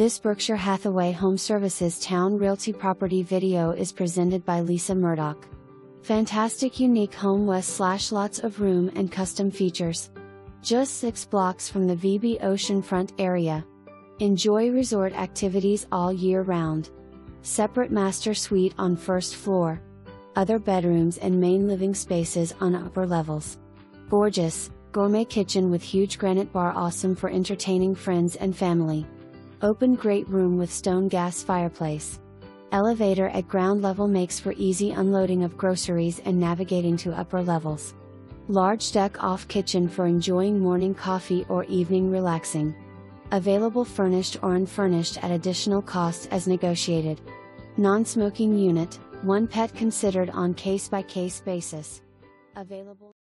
This Berkshire Hathaway Home Services Towne Realty property video is presented by Lisa Murdock. Fantastic unique home west slash lots of room and custom features. Just 6 blocks from the VB oceanfront area. Enjoy resort activities all year round. Separate master suite on first floor. Other bedrooms and main living spaces on upper levels. Gorgeous, gourmet kitchen with huge granite bar awesome for entertaining friends and family. Open great room with stone gas fireplace. Elevator at ground level makes for easy unloading of groceries and navigating to upper levels. Large deck off kitchen for enjoying morning coffee or evening relaxing. Available furnished or unfurnished at additional cost as negotiated. Non smoking unit, one pet considered on case by case basis. Available